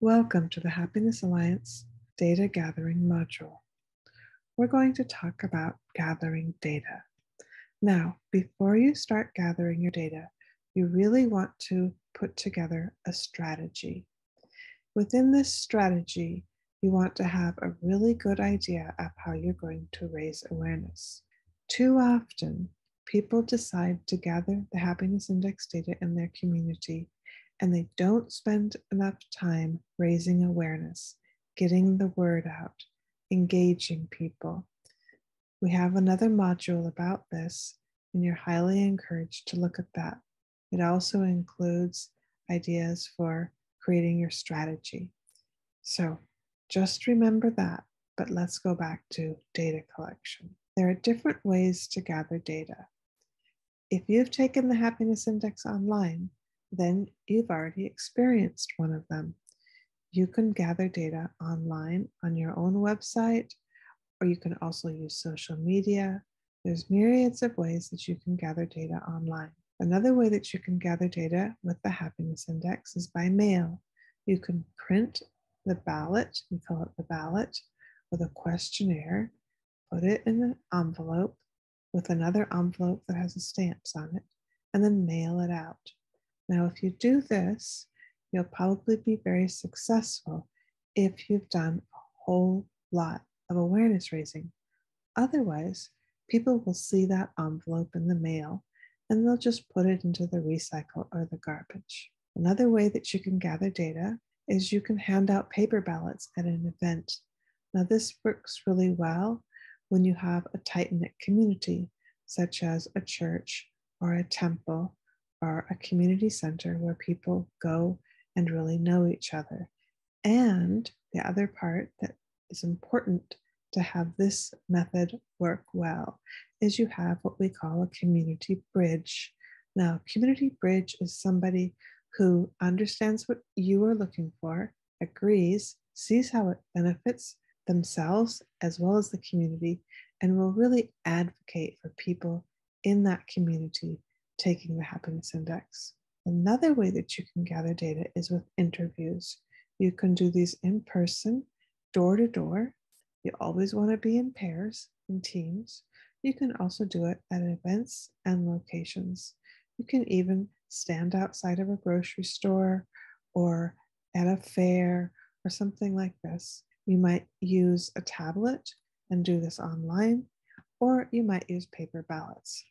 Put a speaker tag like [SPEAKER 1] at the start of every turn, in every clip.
[SPEAKER 1] Welcome to the Happiness Alliance Data Gathering module. We're going to talk about gathering data. Now, before you start gathering your data, you really want to put together a strategy. Within this strategy, you want to have a really good idea of how you're going to raise awareness. Too often, people decide to gather the happiness index data in their community and they don't spend enough time raising awareness, getting the word out, engaging people. We have another module about this, and you're highly encouraged to look at that. It also includes ideas for creating your strategy. So just remember that, but let's go back to data collection. There are different ways to gather data. If you've taken the happiness index online, then you've already experienced one of them. You can gather data online on your own website, or you can also use social media. There's myriads of ways that you can gather data online. Another way that you can gather data with the happiness index is by mail. You can print the ballot, we call it the ballot, with a questionnaire, put it in an envelope with another envelope that has a stamps on it, and then mail it out. Now, if you do this, you'll probably be very successful if you've done a whole lot of awareness raising. Otherwise, people will see that envelope in the mail and they'll just put it into the recycle or the garbage. Another way that you can gather data is you can hand out paper ballots at an event. Now, this works really well when you have a tight knit community, such as a church or a temple are a community center where people go and really know each other. And the other part that is important to have this method work well is you have what we call a community bridge. Now, community bridge is somebody who understands what you are looking for, agrees, sees how it benefits themselves as well as the community, and will really advocate for people in that community taking the happiness index. Another way that you can gather data is with interviews. You can do these in person, door to door. You always want to be in pairs, in teams. You can also do it at events and locations. You can even stand outside of a grocery store or at a fair or something like this. You might use a tablet and do this online, or you might use paper ballots.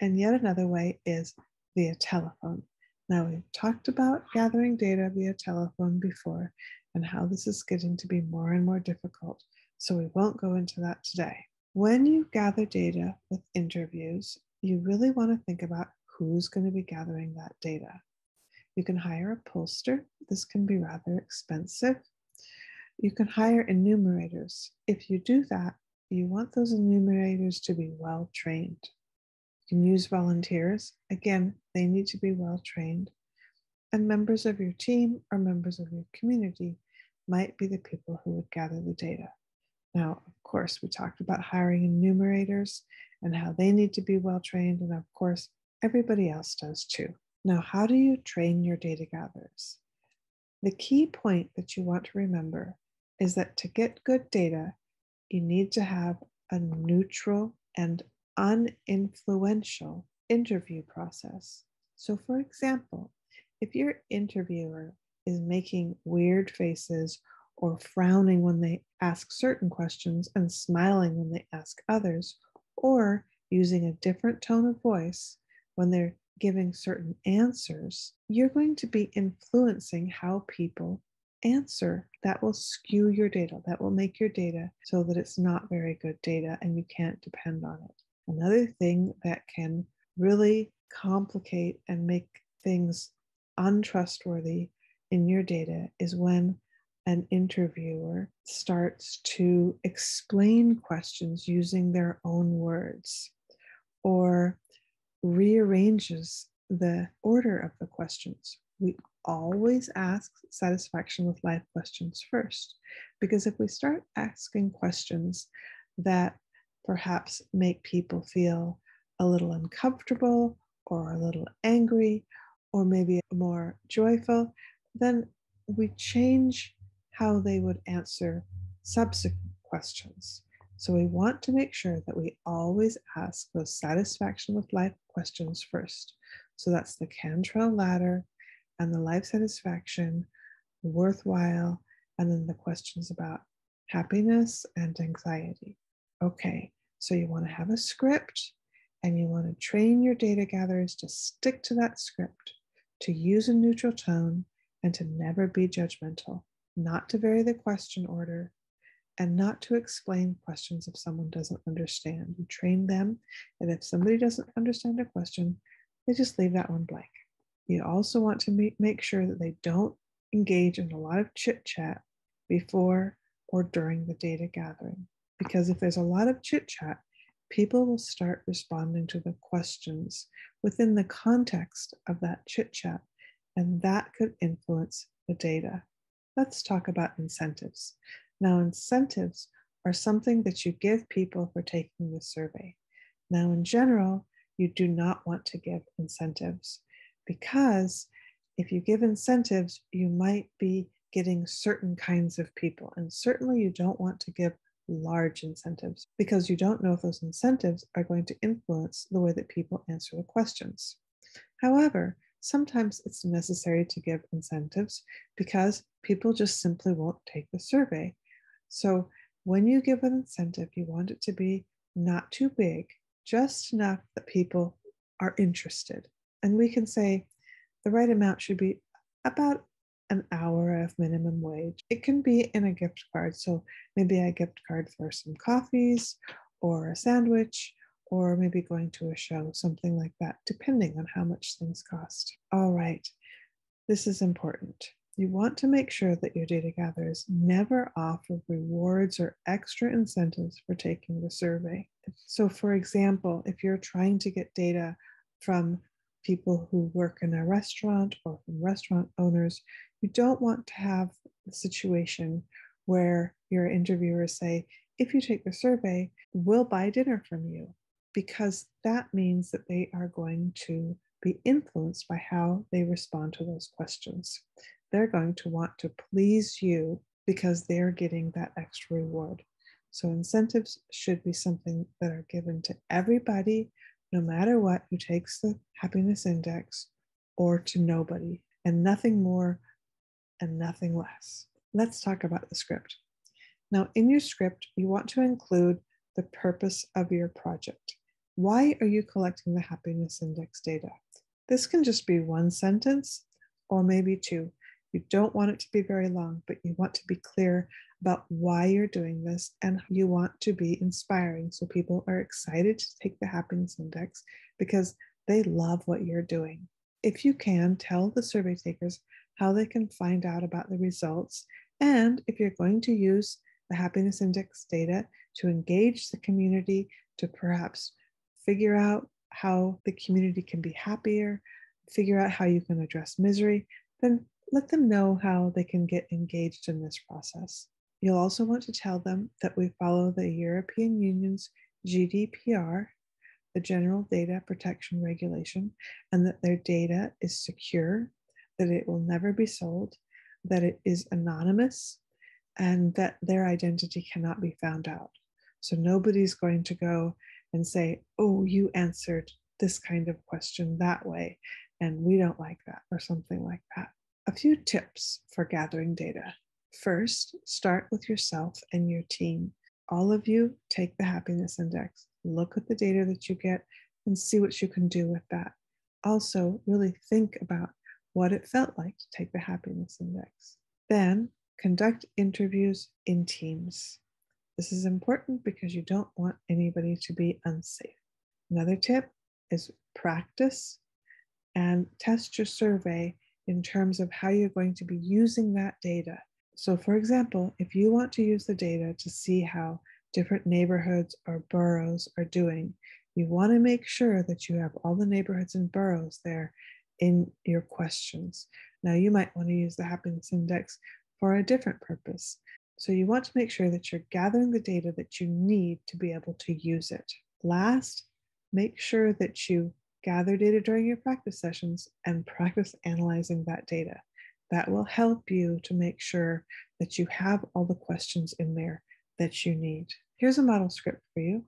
[SPEAKER 1] And yet another way is via telephone. Now, we've talked about gathering data via telephone before and how this is getting to be more and more difficult, so we won't go into that today. When you gather data with interviews, you really want to think about who's going to be gathering that data. You can hire a pollster. This can be rather expensive. You can hire enumerators. If you do that, you want those enumerators to be well trained. You can use volunteers. Again, they need to be well trained. And members of your team or members of your community might be the people who would gather the data. Now, of course, we talked about hiring enumerators and how they need to be well trained. And of course, everybody else does too. Now, how do you train your data gatherers? The key point that you want to remember is that to get good data, you need to have a neutral and uninfluential interview process. So, for example, if your interviewer is making weird faces or frowning when they ask certain questions and smiling when they ask others, or using a different tone of voice when they're giving certain answers, you're going to be influencing how people answer. That will skew your data. That will make your data so that it's not very good data and you can't depend on it. Another thing that can really complicate and make things untrustworthy in your data is when an interviewer starts to explain questions using their own words or rearranges the order of the questions. We always ask satisfaction with life questions first, because if we start asking questions that perhaps make people feel a little uncomfortable or a little angry or maybe more joyful, then we change how they would answer subsequent questions. So we want to make sure that we always ask those satisfaction with life questions first. So that's the Cantril ladder and the life satisfaction, worthwhile, and then the questions about happiness and anxiety. Okay, so you want to have a script and you want to train your data gatherers to stick to that script, to use a neutral tone, and to never be judgmental, not to vary the question order, and not to explain questions if someone doesn't understand. You train them, and if somebody doesn't understand a question, they just leave that one blank. You also want to make sure that they don't engage in a lot of chit chat before or during the data gathering. Because if there's a lot of chit chat, people will start responding to the questions within the context of that chit chat, and that could influence the data. Let's talk about incentives. Now, incentives are something that you give people for taking the survey. Now, in general, you do not want to give incentives because if you give incentives, you might be getting certain kinds of people. And certainly you don't want to give large incentives because you don't know if those incentives are going to influence the way that people answer the questions. However, sometimes it's necessary to give incentives because people just simply won't take the survey. So when you give an incentive, you want it to be not too big, just enough that people are interested. And we can say the right amount should be about an hour of minimum wage. It can be in a gift card. So maybe a gift card for some coffees or a sandwich or maybe going to a show, something like that, depending on how much things cost. All right, this is important. You want to make sure that your data gatherers never offer rewards or extra incentives for taking the survey. So, for example, if you're trying to get data from people who work in a restaurant or from restaurant owners, you don't want to have the situation where your interviewers say, if you take the survey, we'll buy dinner from you, because that means that they are going to be influenced by how they respond to those questions. They're going to want to please you because they're getting that extra reward. So, incentives should be something that are given to everybody, no matter what, who takes the happiness index, or to nobody, and nothing more and nothing less. Let's talk about the script. Now, in your script, you want to include the purpose of your project. Why are you collecting the happiness index data? This can just be one sentence or maybe two. You don't want it to be very long, but you want to be clear about why you're doing this and you want to be inspiring so people are excited to take the happiness index because they love what you're doing. If you can, tell the survey takers how they can find out about the results, and if you're going to use the happiness index data to engage the community to perhaps figure out how the community can be happier, figure out how you can address misery, then let them know how they can get engaged in this process. You'll also want to tell them that we follow the European Union's GDPR, the General Data Protection Regulation, and that their data is secure that it will never be sold, that it is anonymous, and that their identity cannot be found out. So nobody's going to go and say, oh, you answered this kind of question that way, and we don't like that, or something like that. A few tips for gathering data. First, start with yourself and your team. All of you take the happiness index, look at the data that you get, and see what you can do with that. Also, really think about what it felt like to take the happiness index. Then conduct interviews in teams. This is important because you don't want anybody to be unsafe. Another tip is practice and test your survey in terms of how you're going to be using that data. So, for example, if you want to use the data to see how different neighborhoods or boroughs are doing, you want to make sure that you have all the neighborhoods and boroughs there in your questions. Now, you might want to use the happiness index for a different purpose. So, you want to make sure that you're gathering the data that you need to be able to use it. Last, make sure that you gather data during your practice sessions and practice analyzing that data. That will help you to make sure that you have all the questions in there that you need. Here's a model script for you.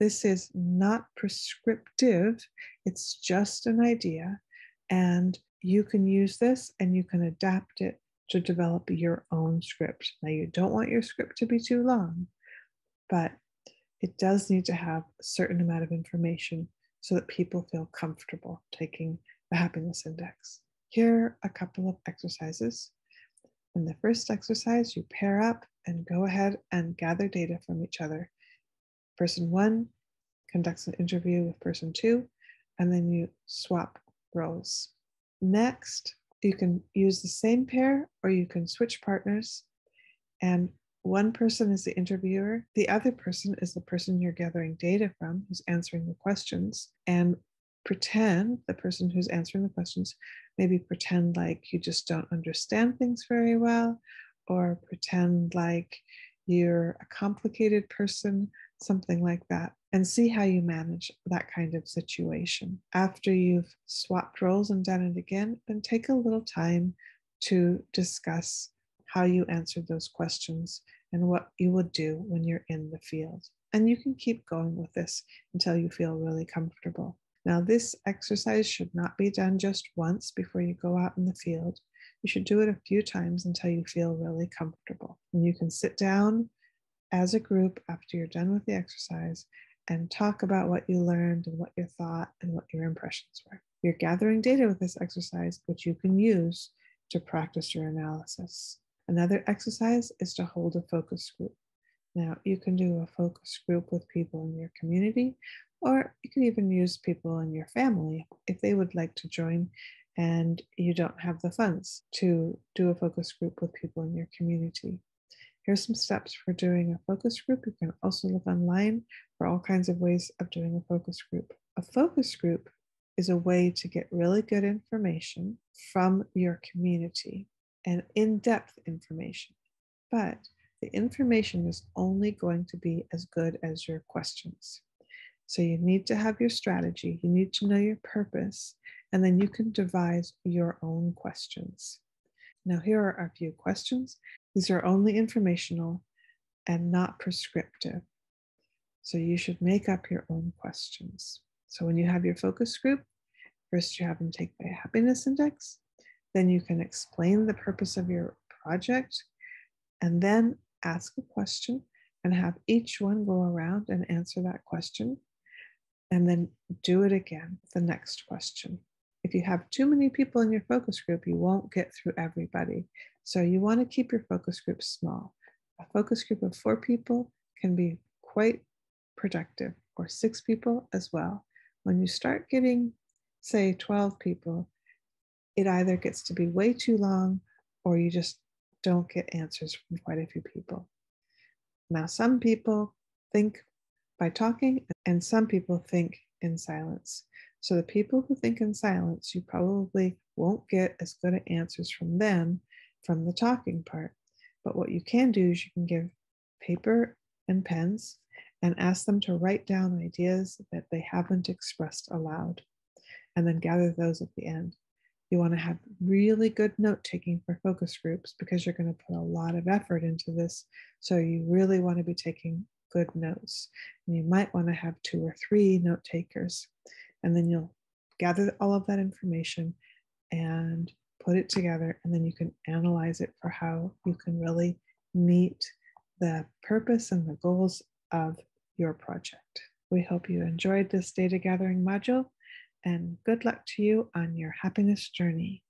[SPEAKER 1] This is not prescriptive, it's just an idea. And you can use this and you can adapt it to develop your own script. Now, you don't want your script to be too long, but it does need to have a certain amount of information so that people feel comfortable taking the happiness index. Here are a couple of exercises. In the first exercise, you pair up and go ahead and gather data from each other. Person one conducts an interview with person two, and then you swap roles. Next, you can use the same pair or you can switch partners and one person is the interviewer, the other person is the person you're gathering data from who's answering the questions, and pretend the person who's answering the questions maybe pretend like you just don't understand things very well, or pretend like you're a complicated person, something like that, and see how you manage that kind of situation. After you've swapped roles and done it again, then take a little time to discuss how you answered those questions and what you would do when you're in the field. And you can keep going with this until you feel really comfortable. Now, this exercise should not be done just once before you go out in the field. You should do it a few times until you feel really comfortable. And you can sit down as a group after you're done with the exercise and talk about what you learned and what you thought and what your impressions were. You're gathering data with this exercise, which you can use to practice your analysis. Another exercise is to hold a focus group. Now, you can do a focus group with people in your community, or you can even use people in your family if they would like to join and you don't have the funds to do a focus group with people in your community. Here's some steps for doing a focus group. You can also look online for all kinds of ways of doing a focus group. A focus group is a way to get really good information from your community and in depth information. But the information is only going to be as good as your questions. So you need to have your strategy, you need to know your purpose, and then you can devise your own questions. Now, here are a few questions. These are only informational and not prescriptive. So you should make up your own questions. So when you have your focus group, first you have them take the happiness index, then you can explain the purpose of your project and then ask a question and have each one go around and answer that question. And then do it again, the next question. If you have too many people in your focus group, you won't get through everybody. So you want to keep your focus group small. A focus group of four people can be quite productive, or six people as well. When you start getting, say, 12 people, it either gets to be way too long or you just don't get answers from quite a few people. Now, some people think by talking, and some people think in silence. So, the people who think in silence, you probably won't get as good answers from them from the talking part. But what you can do is you can give paper and pens and ask them to write down ideas that they haven't expressed aloud, and then gather those at the end. You want to have really good note taking for focus groups because you're going to put a lot of effort into this. So you really want to be taking good notes. And you might want to have two or three note takers. And then you'll gather all of that information and put it together. And then you can analyze it for how you can really meet the purpose and the goals of your project. We hope you enjoyed this data gathering module and good luck to you on your happiness journey.